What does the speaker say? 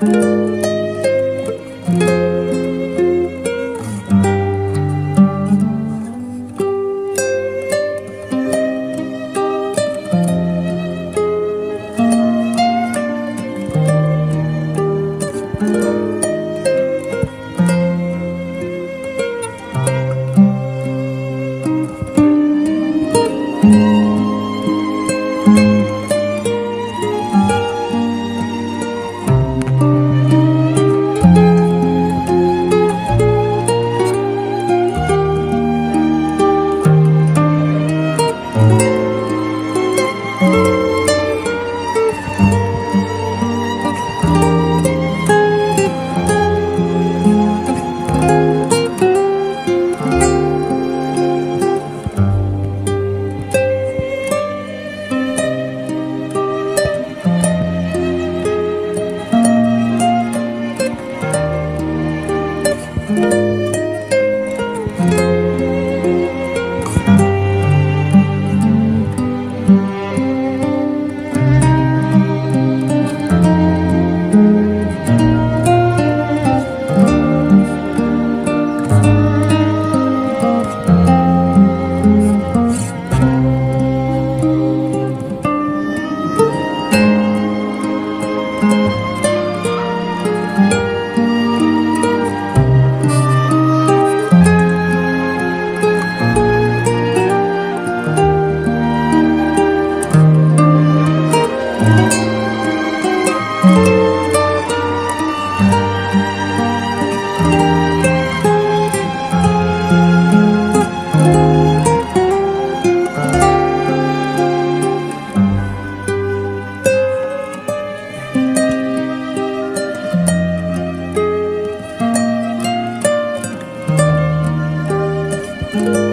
thank Música